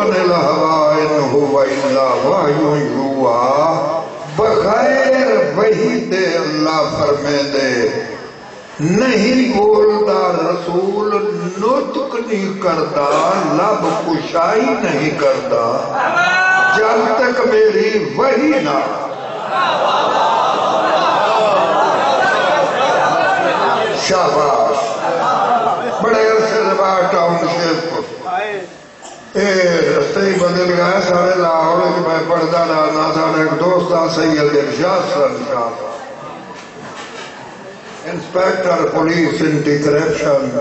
عن الہوا ان ہوا الا وحی یوحا بغیر وحی دے اللہ فرمے دے نہیں بولتا رسول نطق نہیں کرتا لب کشائی نہیں کرتا جب تک میری وحی نہ شاباش، بڑے عرصے سے بعد ٹاؤن شیپ اے رستے ہی بدل گئے، سارے لاہور کی میں پڑھتا ڈالنا سارے ایک دوست آ Syed Irshad sir Shah. Inspector police anti corruption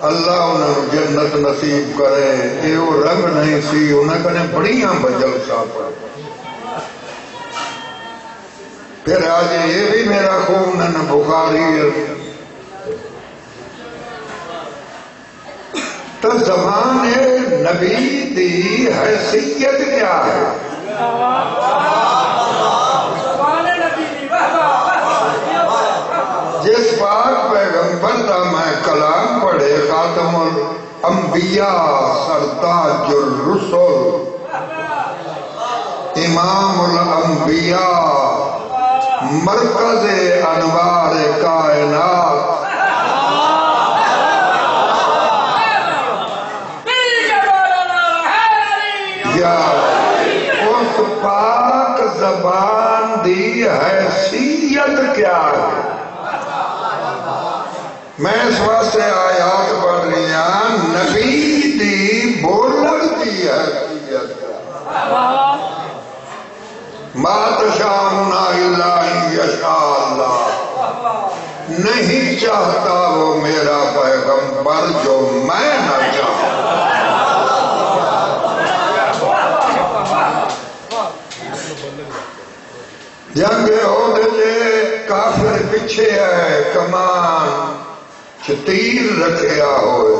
Allah انہوں جنت نصیب کرے اے وہ رنگ نہیں سی انہیں کنے بڑیاں بجل صاحب۔ پھر آج یہ بھی میرا خون ہے بخاری ہے۔ تو زمان نبی دی حیثیت کیا ہے؟ جس پاک پیغمبر دا میں کلام پڑھے خاتم الانبیاء سرتاج الرسل امام الانبیاء مرکز انوار کائنات اس پاک زبان دی حیثیت کیا؟ ہے میں اس واسطے آیات پڑھ رہی ہوں نبی دی بولن دی حیثیت ما تشاؤنا الا یشاء اللہ نہیں چاہتا وہ میرا پیغمبر جو میں نہ چاہوں۔ جنگ ہو دے کافر پیچھے ہے، کمان تیر رکھیا ہوئے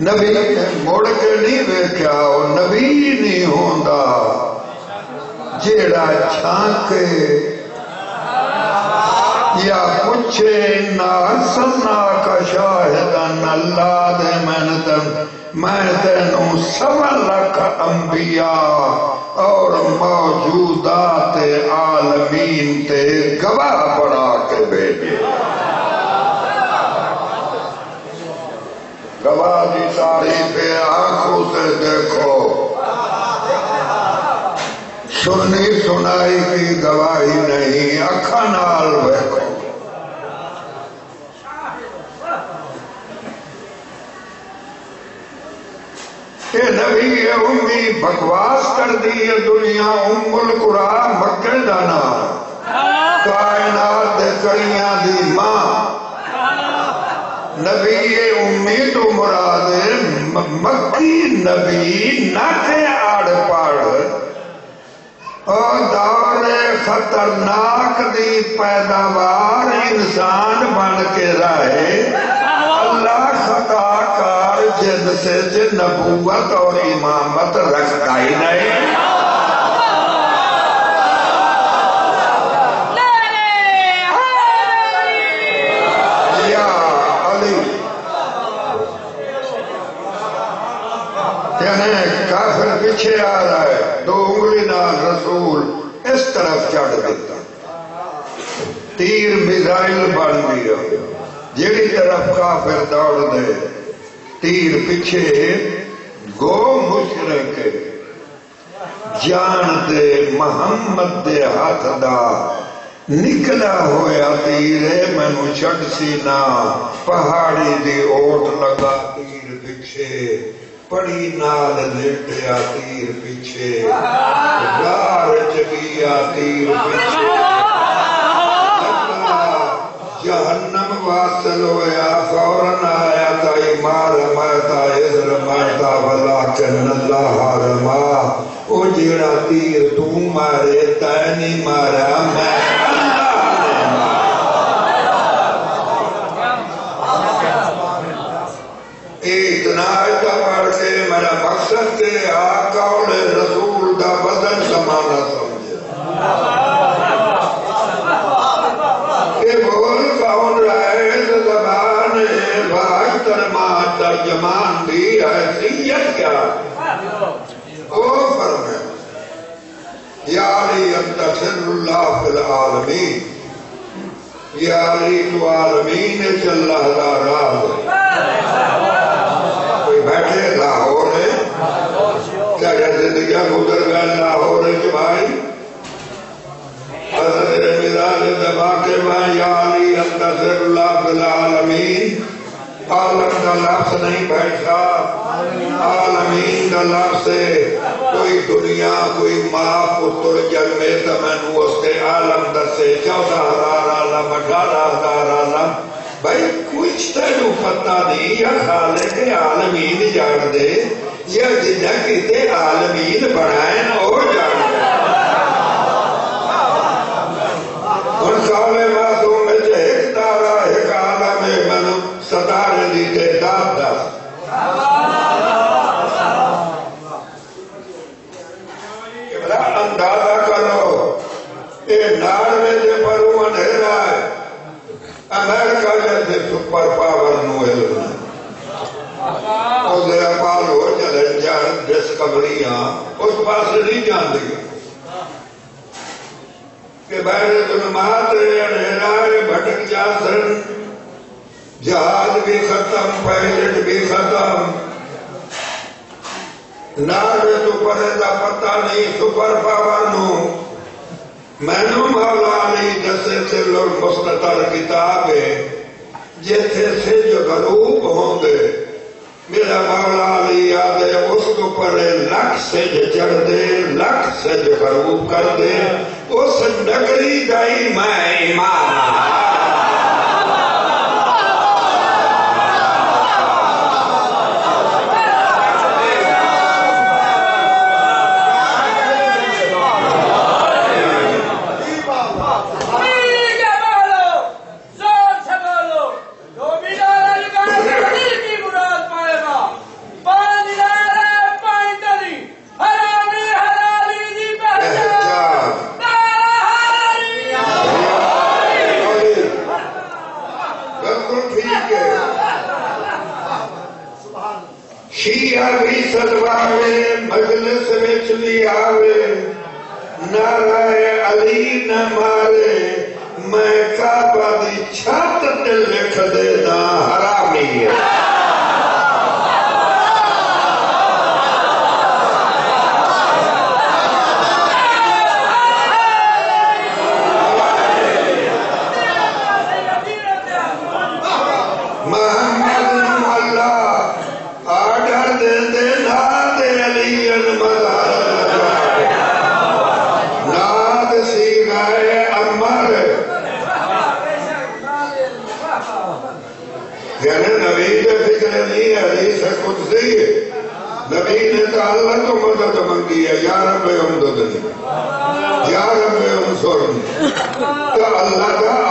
نبی نے مڑ کے نہیں ویکیا وہ نبی نہیں ہوندا۔ جیڑا چھانکے یا پوچھے نا سنا کا شاہدن اللہ دے محنتن میں تینوں سوا لکھ انبیاء اور موجودات عالمین تے گواہ بڑھا کے بیٹے گواہ دی تعریف آنکھوں سے دیکھو۔ سنی سنائی کی گواہی نہیں اکھا نال دیکھو کہ نبی امی بکواس کر دی یہ دنیا، ام القرآن مکہ دانا کائنات دے کڑیاں دی ماں۔ نبی امی تو مراد مکی نبی نہ تھے آڑ پاڑ۔ اور دور خطرناک دی پیداوار انسان بن کے رہے۔ اللہ خطا جن سے نبوت اور امامت رکھتا ہی نہیں۔ یا علی۔ یعنی کافر پیچھے آ رہا ہے، دو انگلی نال رسول اس طرف چڑھ دیتا۔ تیر میزائل بن گیا، جیڑی طرف کافر دوڑ دے۔ تیر پیچھے گو مشرک جان دے محمد دے ہاتھ دا، نکلا ہویا تیرے مینو چڑ سی نا پہاڑی دی اوٹ لگا تیر پیچھے، پڑی نال لٹیا تیر پیچھے گار چگیا تیر پیچھے۔ جہنم واصل ہویا فوراً آیا۔ ما رمیتا مارتا رمیتا ولیکن اللہ رما او جیڑا تیر تو مارے تینی مارا، میں اللہ نے اتنا ایتا پڑھ کے، میرا مقصد کے آقاؤں رسول انت سر اللہ فی العالمین. یا علی تو عالمین چل اللہ راز کوئی بیٹھے لاہور ہے؟ کیا کہتے زندگیاں گزر گئے لاہور ہے کہ بھائی؟ حضرت میراج دبا کے میں یا علی انت سر اللہ فی العالمین. عالم کا لفظ نہیں بیٹھا عالمین کا لفظ ہے. کوئی دنیا کوئی ماں پتر جنمے تو میں نو اس کے عالم دسے چودہ ہزار عالم اٹھارہ ہزار عالم بھائی کچھ تینو پتہ نہیں یا خالق عالمین جان دے یا جنہ کتے عالمین بنائیں اور جان جیسے سپر پاور نو علم ہے اس دے اپال ہو چیلنجر ڈسکوریاں اس پاس نہیں جان دی کہ بہر ظلمات اندھیرا ہے بھٹک جا سن جہاز بھی ختم پائلٹ بھی ختم ناروے تو پرے دا پتہ نہیں سپر پاور نو مینو مولا علی جسے سے لوگ مستطر کتاب ہے جیسے سے جو غروب ہوں گے، میرا مولا علی یاد ہے، اس کو پڑھے لکھ سے جو چڑھ دے، لکھ سے جو غروب کر دے۔ اس نگری گئی میں ایمان بالکل ٹھیک ہے شیعہ بھی سدواوے مجلس وچ بھی آوے نعرہ علی نہ مارے میں کعبہ دی چھت تے لکھ دے دا حرامی ہے محمد مولا آڈر دے دے ناد علی المدار ناد سیغائے امر یعنی نبی کے فکر نہیں ہے حدیث قدسی ہے نبی نے تو اللہ تو مدد منگی ہے یا رب امددنی یا رب انصرنی تو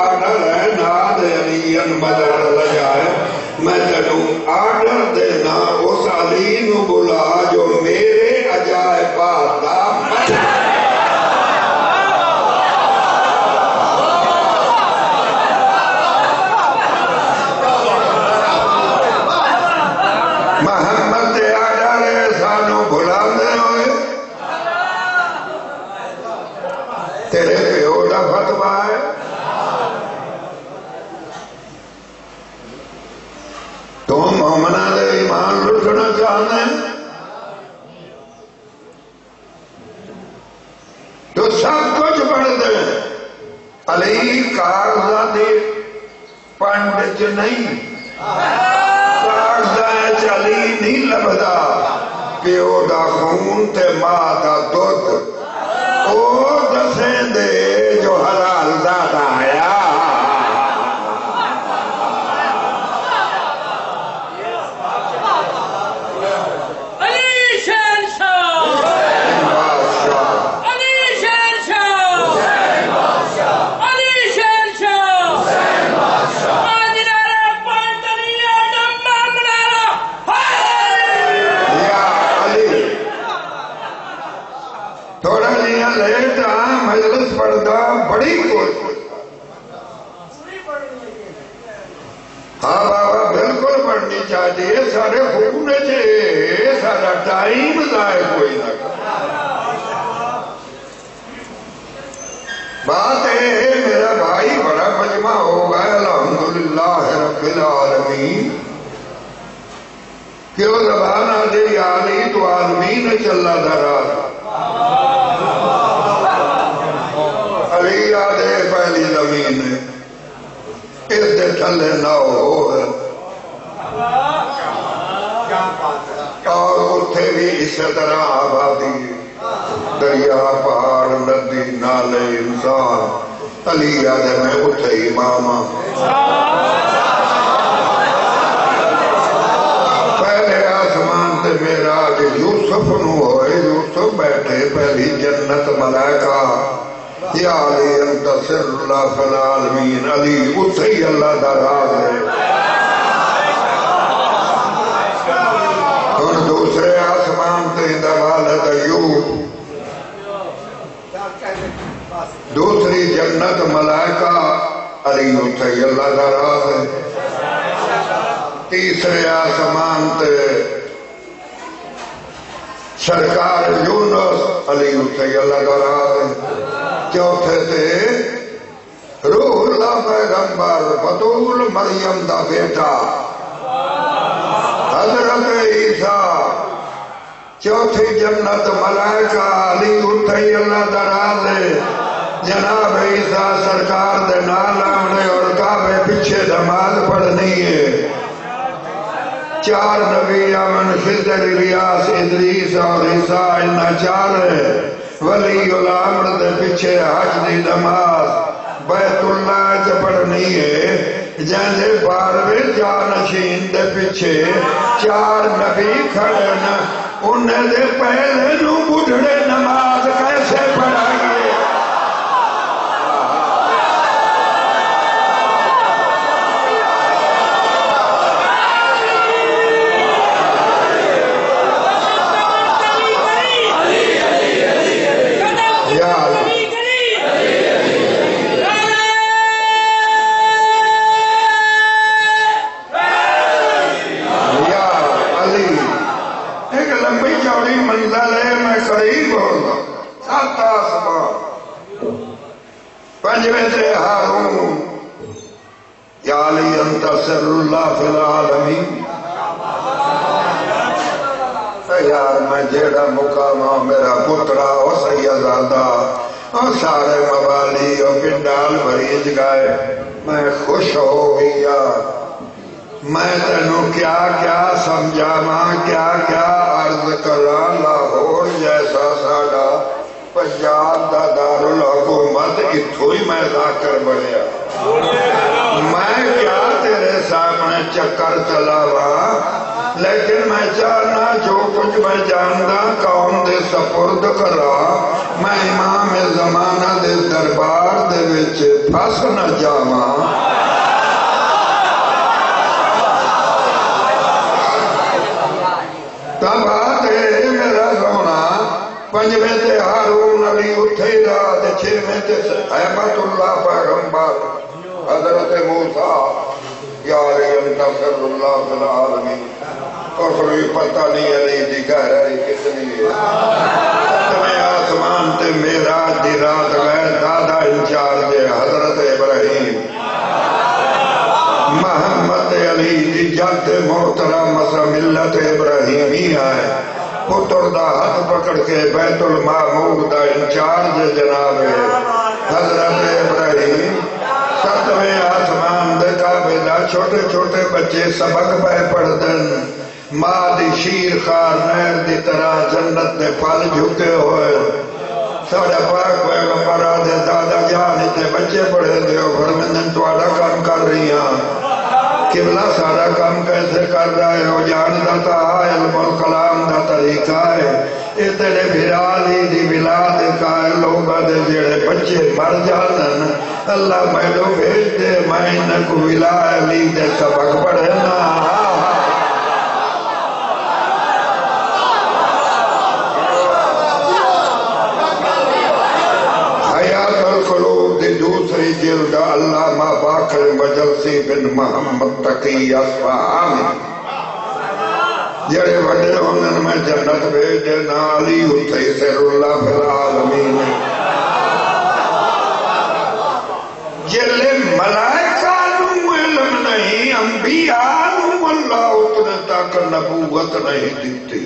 اور اتھے بھی اس طرح آبادی دریا پہاڑ ندی نالے انسان علی آدھے میں اتھے امامہ پہلے آسمان تے میرا کہ یوسف نو ہوئے یوسف بیٹھے پہلی جنت ملائکہ یا علی انت سر اللہ فی علی اتھے ہی اللہ دا راز ہے اور دوسرے آسمان تے دوالت ایوب دوسری جنت ملائکہ علی اتھے ہی اللہ دا راز ہے۔ تیسرے آسمان تے سرکار یونس علی اتھے اللہ کا راز ہے۔ چوتھے تے روح اللہ پیغمبر بطول مریم دا بیٹا۔ حضرت عیسیٰ، چوتھی جنت ملائکہ علی اتھے اللہ دا راز ہے۔ جناب عیسیٰ سرکار دے نال آمنے اور کعبے پیچھے نماز پڑھنی ہے۔ چار نبی امن خضر ریاس ادریس اور عیسیٰ انہا چار ہے ولی الامر دے پیچھے حج دی نماز بیت اللہ چ پڑھنی ہے۔ جیسے باروے جانشین دے پیچھے چار نبی کھڑے نا انہیں دے پہلے نو بڑھڑے نماز کیسے پڑھائیے پنجویں سے ہارون یا علی انت سر اللہ فی العالمین یار میں جیڑا مقام میرا پترا، او سیدادہ او سارے موالی، او پنڈال بریج گئے میں خوش ہو گیا میں تینو کیا کیا سمجھا ماں کیا کیا عرض کرا لاہور جیسا ساڑا پنجاب دا دار الحکومت اتھو ہی میں ذاکر بڑھیا میں کیا تیرے سامنے چکر چلاوا لیکن میں چاہنا جو کچھ میں جاندا قوم دے سپرد کرا میں امام زمانہ دے دربار دے وچ پھس نہ جاواں تب آتے میرا سونا پنجویں تے ہارون علی اٹھے رات چھویں تے احمد اللہ پیغمبر حضرت موسیٰ یا علی انت سر اللہ فی العالمین اور کوئی پتہ نہیں علی دی گہرائی کتنی ہے تمہیں آسمان تے میرا دی رات غیر دادا انچارج حضرت ابراہیم محمد علی دی جد محترم مسا ملت ابراہیمی ہے پتر دا ہاتھ پکڑ کے بیت المعمور دا انچارج جناب حضرت ابراہیم ستویں آسمان دے کعبے دا چھوٹے چھوٹے بچے سبق پہ پڑھ دن ماں دی شیر خار نہر دی طرح جنت دے پل جھکے ہوئے۔ ساڑھا پاک پیغمبر آدھے دادا جان تے بچے پڑھے دے ہو فرمندن توڑا کام کر رہی ہیں قبلہ سارا کام کیسے کر رہے ہو جان دتا ہے، علم کلام دا طریقہ ہے۔ یہ تیرے بھرالی دی بلاد کا ہے لوگا دے جڑے بچے مر جانن اللہ میں میڈو بھیج دے میں انہیں کو ولا علی دے سبق پڑھنا حیات القلوب دی دوسری جلد علامہ باقر مجلسی تقی اصفہانی جڑے وڈے ہوندن میں جنت بھیج دینا علی اتھے سر اللہ فی العالمین جلے ملائکہ نو علم نہیں انبیاء نو اللہ اتنے تک نبوت نہیں دیتی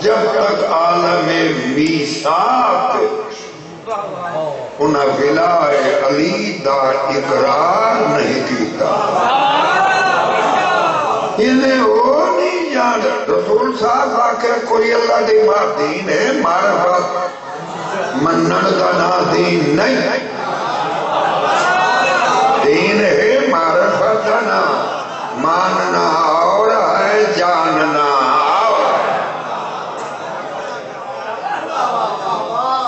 جب تک عالم میساق انہاں ولائے علی دا اقرار نہیں کیتا انہیں وہ نہیں جان رسول صاحب آکے کوئی اللہ دی بات دین ہے، معرفت۔ منن دا نا دین نہیں۔ دین ہے معرفت دا نا۔ ماننا اور ہے جاننا۔ اور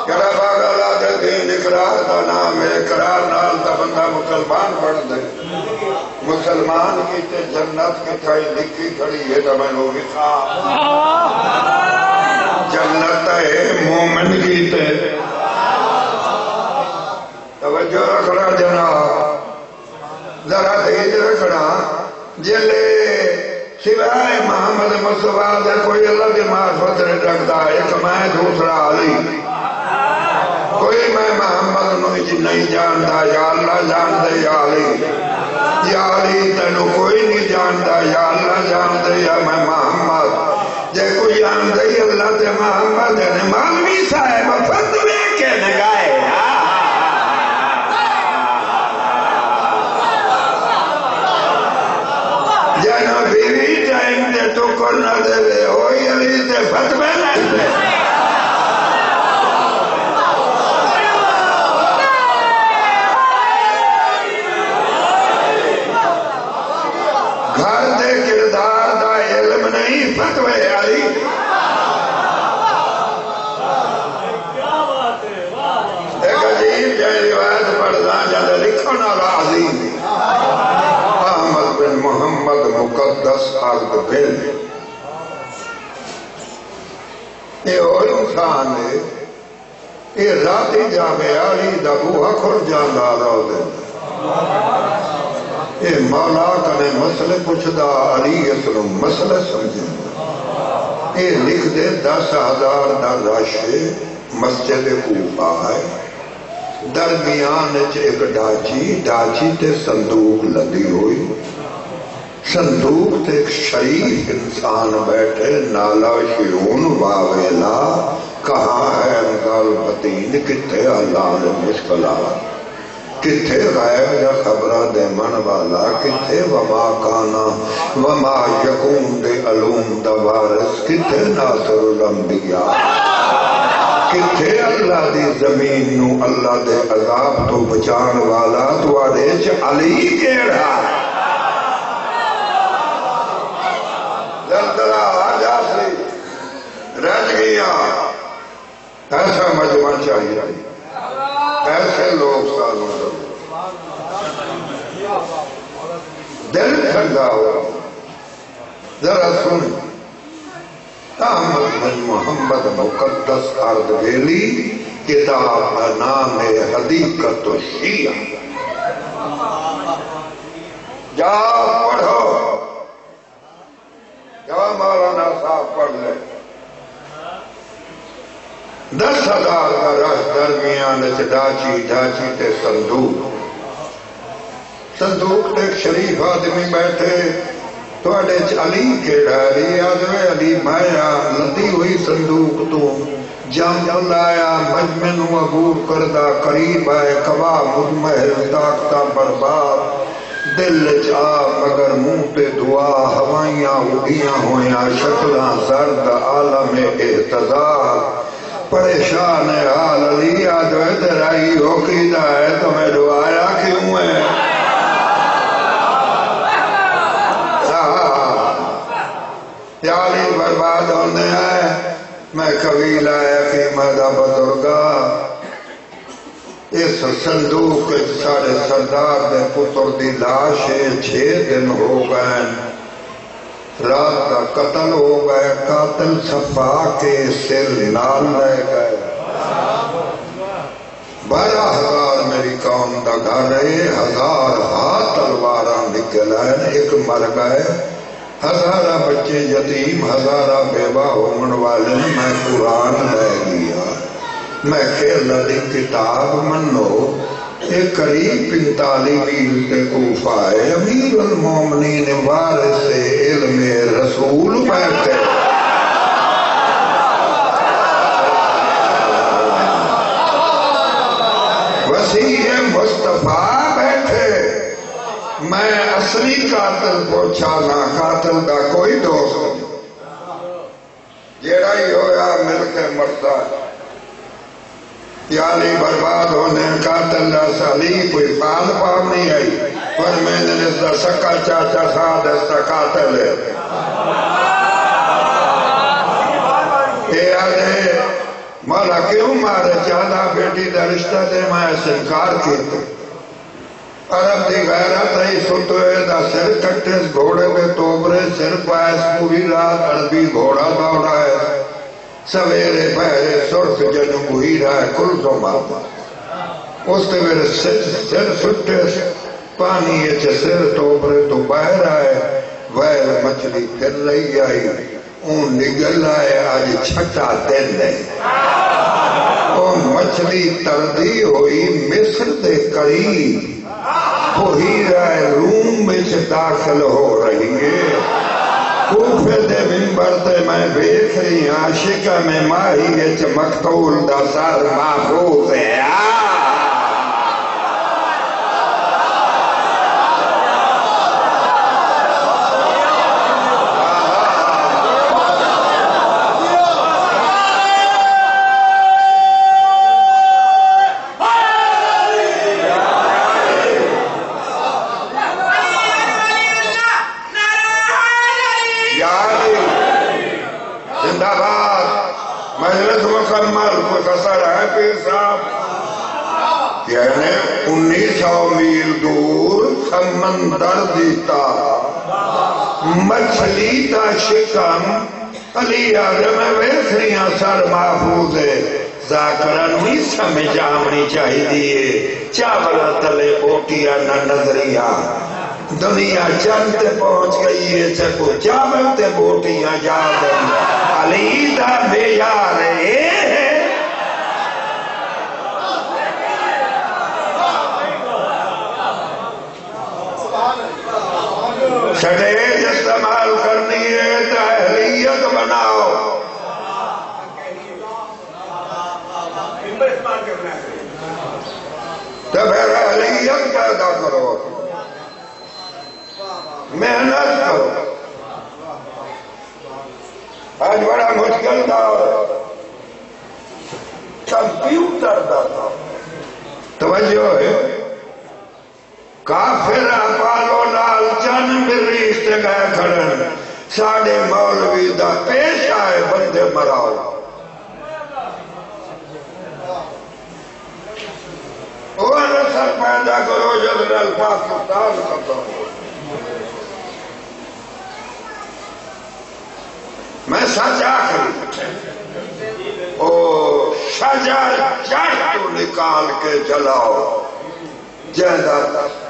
کڑا باغ اللہ دے دین اقرار دا نام ہے اقرار نال دا بندہ مسلمان پڑھ دے۔ تے جنت کی تھائی لکھی کھڑی ہے تو میں لوگ جنت ہے، مومن کی تے۔ توجہ رکھنا جناب۔ ذرا تیز رکھنا۔ جلے سوائے محمد مصطفیٰ دے کوئی اللہ کی معرفت نہیں رکھتا، ایک میں دوسرا علی۔ کوئی میں محمد نہیں جانتا، یا اللہ جان یا علی۔ یا علی تینو کوئی نہیں جانتا یا اللہ جان یا میں محمد جے کوئی جان دے اللہ تے محمد ہے مولوی صاحب فتوے کے نگائے جنا بیوی ٹائم تے تو کرنا دے دے ہوئی علی تے فتوے نہیں دے گھر دے کردار دا علم نہیں فتوے علی ایک عجیب جائے روایت پڑھنا جانے لکھو نا راضی احمد بن محمد مقدس عرض بن یہ اور انسان ہے یہ راتی جاوے علی دا بوہا کھر جاندہ رو دے اے مولا کنے مسئلے پوچھدا علی اسلم مسئلے سمجھے اے لکھ دے دس ہزار دا راشے مسجد کوفہ ہے۔ درمیان ایک ڈاچی ڈاچی تے صندوق لدی ہوئی۔ صندوق تے ایک شریف انسان بیٹھے، نالا شیون واویلا، کہاں ہے انگال بطین کتے اللہ نے مشکلات۔ کتھے غائب یا خبرہ دے من والا، کتھے وما کانا، وما یکون دے علوم دوارس کتھے ناصر الانبیاء؟ کتھے اللہ دی زمین نو اللہ دے عذاب تو بچان والا؟ تو آدھے چھ علی کیڑا؟ دردرہ آجا سی۔ رج گیا۔ ایسا مجمع چاہیے۔ ایسے لوگ سالوں سے دل ٹھنڈا ہوا۔ ذرا سن احمد بن محمد مقدس ارد ویلی کتاب کا نام ہے حدیقت و شیعہ۔ جا پڑھو۔ جا مولانا صاحب پڑھ لے دس ہزار کا رش درمیان ڈاچی ڈاچی تے صندوق۔ صندوق تے ایک شریف آدمی بیٹھے تھوڑے علی کیڑا علی آدھوے علی مایا لدی ہوئی صندوق تو جام لایا مجمع نو عبور کردہ قریب آئے کوا مدمحل طاقتہ برباد دل چا مگر منہ تے دعا ہوائیاں اڑیاں ہویاں شکلاں زرد عالم احتضار پریشان حال علی آدھوے ترائی ہو کی دا ہے تمہیں دعایا کیوں ہے یالی برباد ہونے آئے میں کبھی لایا کہ مدہ بزرگا اس صندوق سارے سردار دے پتر دی لاش چھ دن ہو گئے رات کا قتل ہو گئے قاتل صفا کے سر نال رہ گئے بارہ ہزار میری قوم دا گھر ہے۔ ہزار ہاتھ تلواراں نکل آئے ایک مر گئے ہزارہ بچے یتیم، ہزارہ بیوہ ہومن والے میں قرآن لے گیا میں کھیل دی کتاب منو۔ ایک قریب پنتالی میل تے کوفہ ہے۔ امیر المومنین وارث علم رسول بیٹھے۔ وسیع مصطفیٰ میں اصلی قاتل پوچھا نہ قاتل دا کوئی دوست جیڑا ہی ہویا مل کے مرتا۔ ہے یعنی برباد ہونے قاتل دا سالی کوئی فال پام نہیں آئی۔ پر میں نے اس دا سکا چاچا ساتھ اس دا قاتل ہے۔ اے کیوں مارے؟ چاہتا بیٹی دا رشتہ دے میں اس انکار کیتا۔ عرب دی غیرت ہے ستوے دا سر کٹس گھوڑے دے توبرے سر پائس پوری رات عربی گھوڑا دوڑا ہے سویرے پہرے سرف جن ہوئی رہا ہے کل تو مارتا اس تے میرے سر سر سٹے پانی اچھ سر توبرے تو باہر رہا ہے ویل مچھلی پھر رہی آئی اون نگل آئے آج چھٹا دن ہے اون مچھلی تردی ہوئی مصر دے قریب وہی رائے روم میں سے داخل ہو رہی ہے کوفے دے منبر تے میں بیٹھ رہی ہاں، عاشقہ میں ماہی ہے چمکتول دا سر محفوظ ہے۔ آہ! پیر صاحب یعنی انیس سو میل دور سمندر دیتا۔ مچھلی تا شکم، علی آدم ویس رہی ہیں سر محفوظ ہے۔ ذاکرن نہیں سمجھ آمنی چاہی دیئے چاولا تلے بوٹیا نہ نظریا دنیا چند تے پہنچ گئی ہے چکو چاول تے بوٹیاں جادن علی دا بے یار اے ہے سٹیج استعمال کرنی ہے تحلیت بناؤ۔ تو پھر اہلیت پیدا کرو۔ محنت کرو۔ آج بڑا مشکل دور۔ کمپیوٹر دا توجہ ہے۔ کافر کھڑن۔ ساڑے مولوی دا پیش آئے، بندے مراؤ۔ وہ نسل پیدا کرو جنرل پاکستان ختم ہو۔ میں سچ آخری او شجر جڑ تو نکال کے جلاؤ۔ جہاں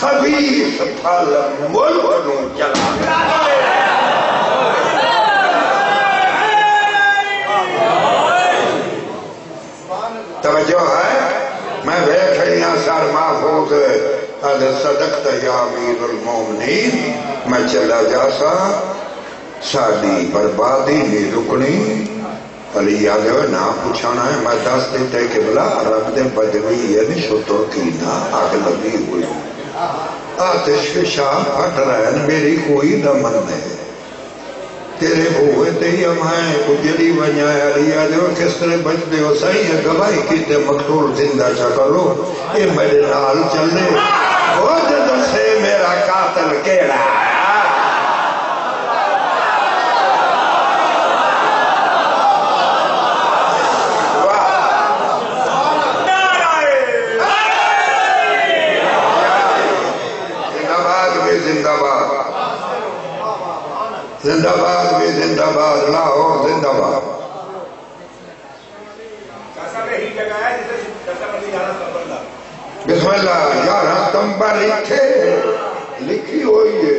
خبیث پھل ملک نو جلا توجہ ہے؟ میں بیٹھ رہی ہوں سر محفوظ۔ ادھر صدقت یا امیر المومنین۔ میں چلا جا سا۔ ساڑی بربادی نہیں رکنی۔ علی آگے نا پوچھانا ہے۔ میں دس دیتے کہ بلا عرب دے بدوی ہے یعنی نہیں شتر کی نا آگ لگی ہوئی۔ آتش کے شاہ پھٹ رہے ہیں میری کوئی دمن نہیں۔ تیرے ہوئے تے ہی ہم ہیں کجلی بنیا ہے۔ علی کس طرح بچ دے ہو؟ صحیح ہے، گواہی کیتے مقتول زندہ چا کرو یہ میرے نال چلے وہ جدو سے میرا قاتل کیڑا ہے زندہ باد زندہ باد بھی زندہ باد لاہور زندہ باد بسم اللہ یار تمبر لکھے لکھی ہوئی ہے۔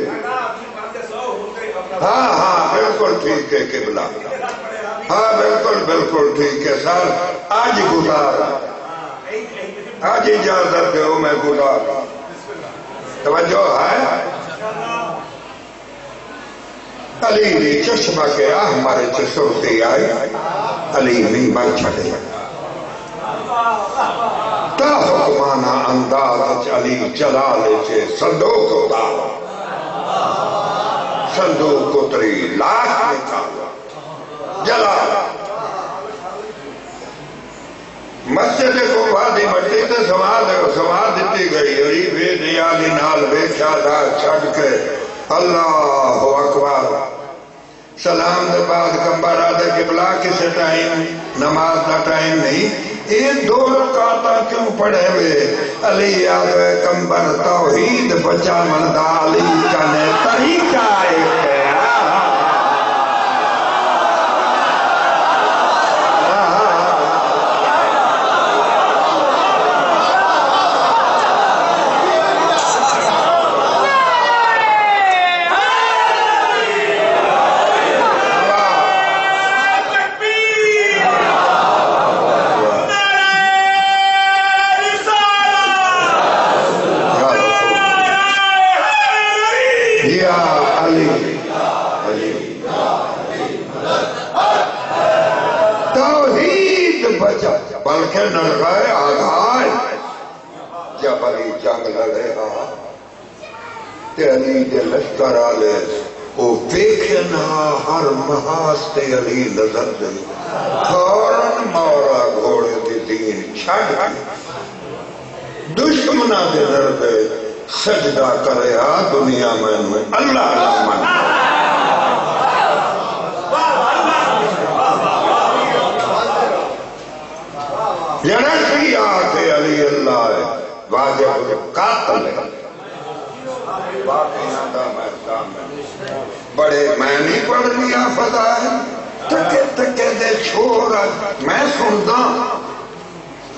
ہاں ہاں بالکل ٹھیک ہے قبلہ ہاں بالکل بالکل ٹھیک ہے سر۔ آج گزار۔ آج اجازت دو میں گزار۔ توجہ ہے؟ علی دی چشمہ کے آہ ہمارے چسوتی آئی علی بھی مر چھڑے تا حکمانا انداز علی جلال چے صندوق اتارا صندوق اتری لاکھ نکالا جلال۔ مسجد کو وادی مٹی تے سوال سوال دیتی گئی۔ اور یہ بے نیالی نال بے خیالہ چھڑ کے اللہ اکبر۔ سلام دے بعد کمبر آدھے قبلہ کسے ٹائم، نماز دا ٹائم نہیں۔ یہ دو رکاتا کیوں پڑھے ہوئے؟ علی آدھے کمبر توحید بچا مندہ علی کا نے طریقہ ایک ہے یا علی علی توحید بچا بلکہ نلغائے آدھائے جب علی جنگ لڑے ہاں تے علی دے لشکر آلے وہ ویکھنا ہر محاس تے علی نظر دے فورن مورا گھوڑے دی دین چھڑ دشمنہ دے در دے سجدہ کرے آ دنیا میں میں اللہ رحمان یعنی آتے علی اللہ ہے واجب قاتل ہے باقیاں دا میدان میں بڑے میں نہیں پڑھ لیا فضا ہے تکے تکے دے چھوڑا میں سنتا ایک قیدی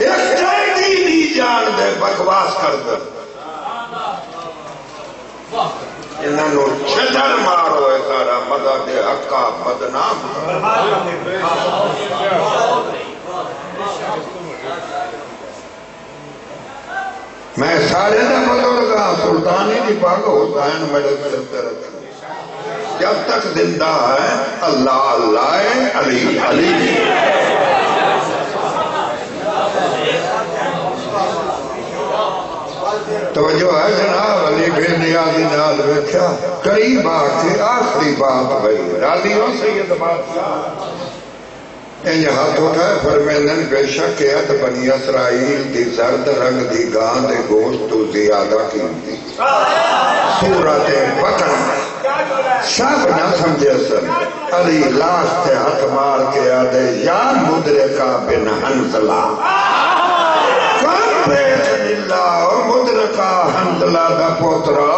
نہیں جان دے بکواس کر دے انہاں نو چھتر مارو ہے سارا مدد حقا بدنام۔ میں سارے دا بزرگا سلطانی دی پاک ہوتا ہے میرے کرتے رکھتے جب تک زندہ ہے، اللہ اللہ علی علی جی۔ توجہ ہے جناب علی بن نیازی نال ویکھیا، قریب آ کے آخری بات بھئی راضی ہو سید بادشاہ۔ انج ہاتھ اٹھائے فرمیندن بے شک ہے تو بنی اسرائیل دی زرد رنگ دی گاں دے گوشت تو زیادہ قیمتی۔ سورت بکر سب نہ سمجھے سن علی لاش تے ہاتھ مار کے آدھے یا مدرکا بن حنزلہ کم بیت اللہ مدرکا حنزلہ دا پوترا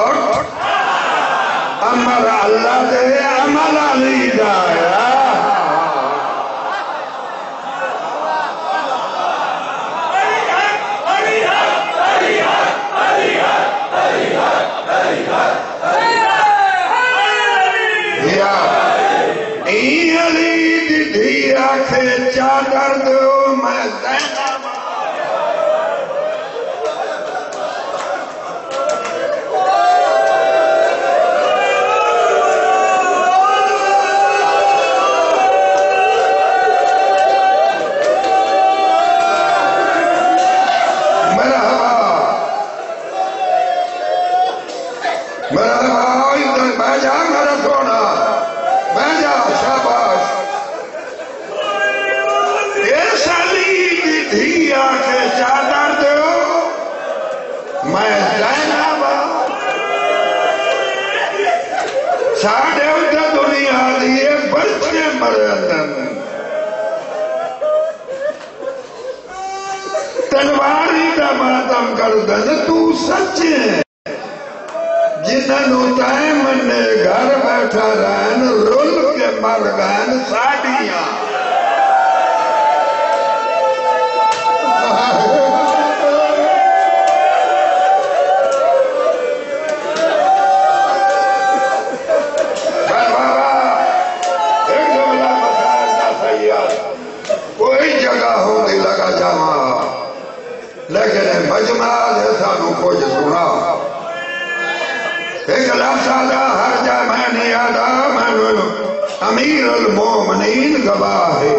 امر اللہ دے عمل علی دایا یا۔ ساڑھے اٹھا دنیا دیئے بچے مردن تلواری دا ماتم کردن، تو سچے جنہوں ٹائم نے گھر بیٹھا رہن، رل کے مر گئن ساڑیاں سادہ ہر جا میں نہیں آدھا میں امیر المومنین گواہ ہے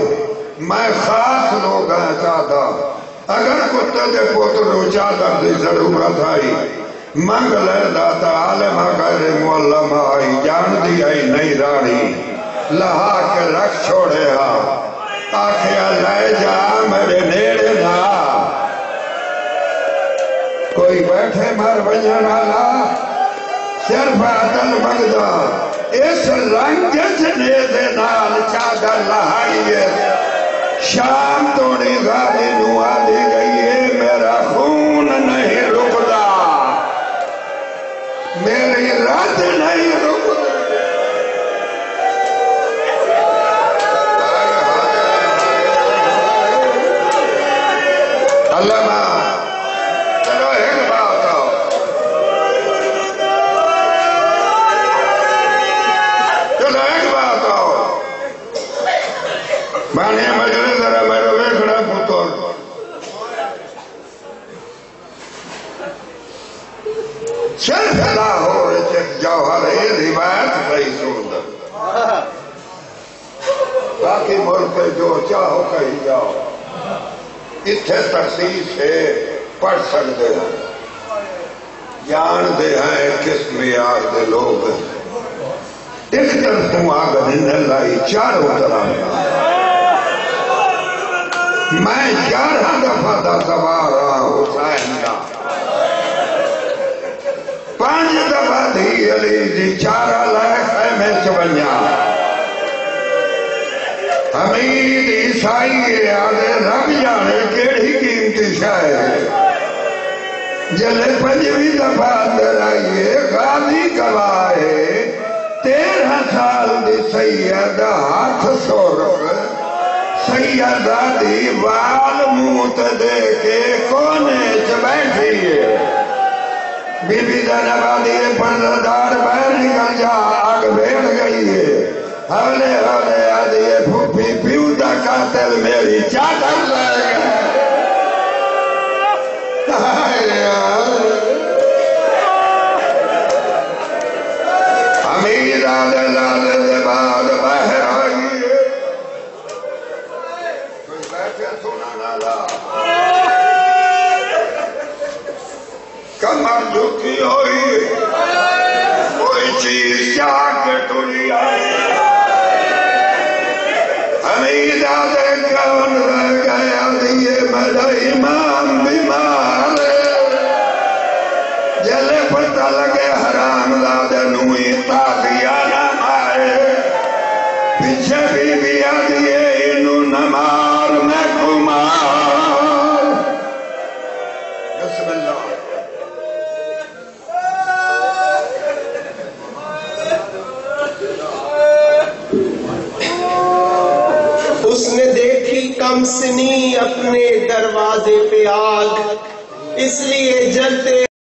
میں خاص لوگ ہیں چاہتا اگر کتے دے پوتر چادر دی ضرورت آئی منگ لے داتا عالمہ غیر معلم آئی، جان دی آئی نہیں رانی۔ لہا کے رکھ چھوڑے ہاں آکھیا لے جا میرے نیڑے نا۔ کوئی بیٹھے مر بجن والا صرف عدل مگدا اس رنگ نے دے نال چادر لہائیے شام توڑی گاڑی نوا دے گئی باقی ملک جو چاہو کہیں جاؤ، اتھے تخصیص ہے پڑھ سکتے ہیں۔ جان دے ہیں کس میار دے لوگ ایک طرف تم آگا نہیں لائی چاروں طرح میں گیارہ دفعہ دا سوار حسین کا پانچ دفعہ تھی علی دی چارہ لائے خیمے چونیا حمید عیسائی آدھے رب جانے کیڑی قیمتی شاید؟ جلے پنجوی دفعہ اندر آئیے غازی گواہے تیرہ سال دی سیدہ ہاتھ سورک سیدہ دی وال موت دے کے کونے چ بیٹھی ہے۔ بی بی زینب آدھی پردار باہر نکل جا، آگ بھیڑ گئی ہے۔ حولے حولے آدھی پھوپھی پیو دا قاتل میری چادر لے